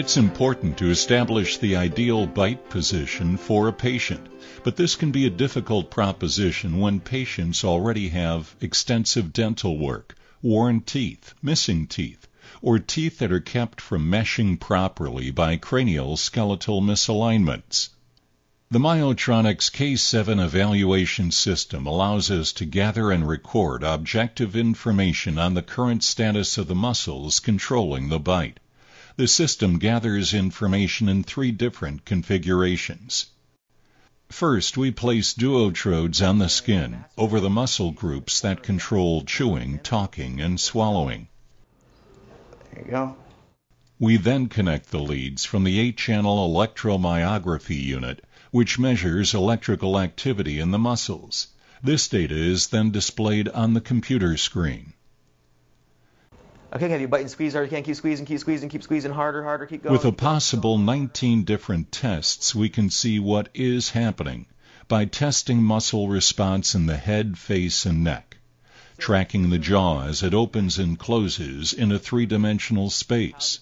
It's important to establish the ideal bite position for a patient, but this can be a difficult proposition when patients already have extensive dental work, worn teeth, missing teeth, or teeth that are kept from meshing properly by cranial skeletal misalignments. The Myotronics K7 evaluation system allows us to gather and record objective information on the current status of the muscles controlling the bite. The system gathers information in three different configurations. First, we place duotrodes on the skin over the muscle groups that control chewing, talking, and swallowing. There you go. We then connect the leads from the 8-channel electromyography unit, which measures electrical activity in the muscles. This data is then displayed on the computer screen. Okay, have you bite and squeeze hard? You can't keep squeezing, keep squeezing, keep squeezing harder, harder, keep going. With a possible 19 different tests, we can see what is happening by testing muscle response in the head, face, and neck, tracking the jaw as it opens and closes in a three-dimensional space.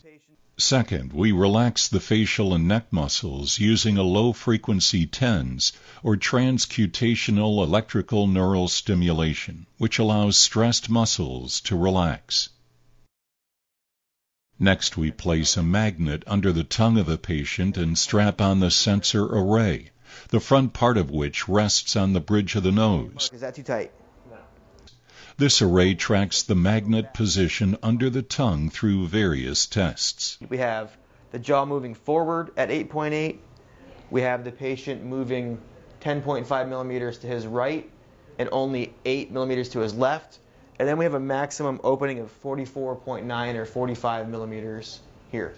Second, we relax the facial and neck muscles using a low-frequency TENS or transcutaneous electrical neural stimulation, which allows stressed muscles to relax. Next, we place a magnet under the tongue of the patient and strap on the sensor array, the front part of which rests on the bridge of the nose. Is that too tight? This array tracks the magnet position under the tongue through various tests. We have the jaw moving forward at 8.8. We have the patient moving 10.5 millimeters to his right and only 8 millimeters to his left. And then we have a maximum opening of 44.9 or 45 millimeters here.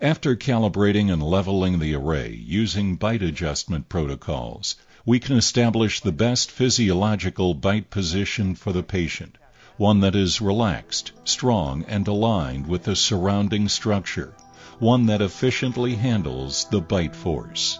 After calibrating and leveling the array using bite adjustment protocols, we can establish the best physiological bite position for the patient, one that is relaxed, strong, and aligned with the surrounding structure, one that efficiently handles the bite force.